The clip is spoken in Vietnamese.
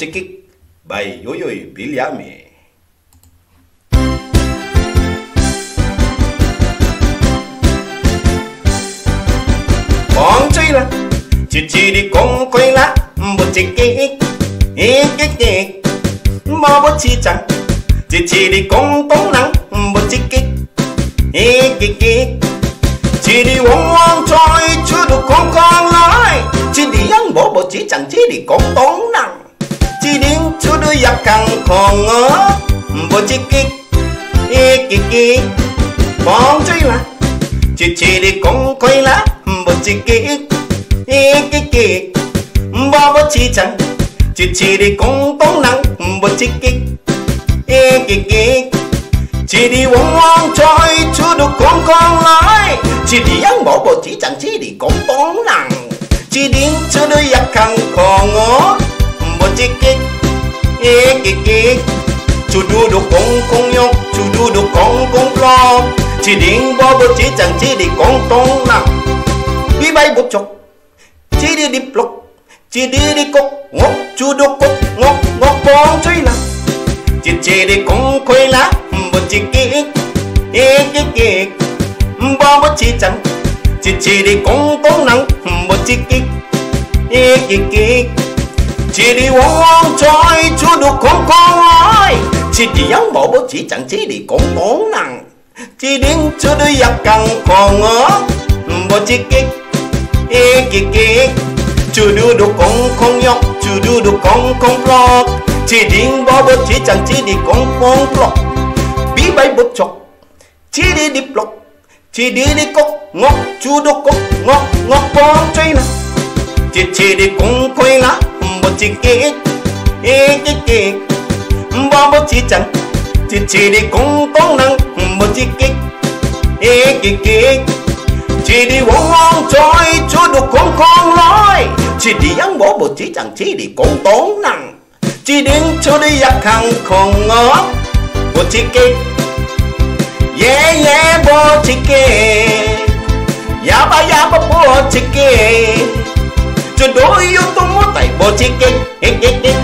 Chikik. Kích bài Bilyame. yo bị liam mẹ con chơi là chỉ chỉ đi con quay la một chỉ kích kích kích kích mà một chỉ chẳng chỉ chỉ đi con tống nắng một chỉ kích kích kích kích chỉ đi quăng quăng trôi, chưa được con con lại chỉ đi ăn bỏ bộ chỉ chẳng chỉ đi con tống nắng chỉ đi chưa đôi giặc càng còn ngỡ bộ chỉ kích kích kích kích con chơi là chỉ chỉ đi con quay lá một chỉ kích kích kích kích bỏ bộ chỉ chỉ chỉ đi con tống nắng một chỉ kích kích kích chỉ đi quăng quăng chơi chưa được con con lại chỉ đi ăn bỏ bộ chỉ chẳng chỉ đi con tón nặng. Chỉ đi chưa đôi giặc khăn còn ngó một chỉ kích kích kích kích chú đu đu con con nhóc, chú đu đu con con lo. Chỉ đi bó bộ chỉ chẳng chỉ đi con tông nặng. Đi bay bút chọc chỉ đi đi block chỉ đi đi cốc ngốc, chú đu cốc ngốc ngốc con chơi nặng chỉ chỉ đi con quay lá, một chỉ kích kích kích kích bao một chỉ chẳng, chỉ chỉ đi con tốn nắng một chỉ kích kích kích kích chỉ đi uống quăng trôi chúa được con con ơi chỉ đi ăn bỏ bố, chỉ chẳng chỉ đi con bốn nặng. Chỉ đi chưa đi giặc càng còn ngó một ừ, chỉ kích e kì kì. Chưa đưa được con con nhóc chưa đưa được con con block chỉ đi bỏ bớt chỉ chẳng chỉ đi con bốn block bí bay bút chọc, chỉ đi đi block chỉ đi đi cốc ngọc chú đốc cốc ngọc ngọc con chơi nè chỉ chỉ đi con quay lá chỉ kê kê kê kê bỏ chỉ chẳng chỉ chỉ đi cũng công năng một chỉ kẹt kẹt kẹt chỉ đi vòng vòng trôi chú được con con lối chỉ đi ăn bỏ bớt chỉ chẳng chỉ đi cũng tốn năng chỉ đến cho đi giặc hàng không ngó bộ chỉ kẹt yeah yeah bộ chỉ kẹt ya ba ya ba chỉ kẹt cho đôi noche que, eh, eh, eh.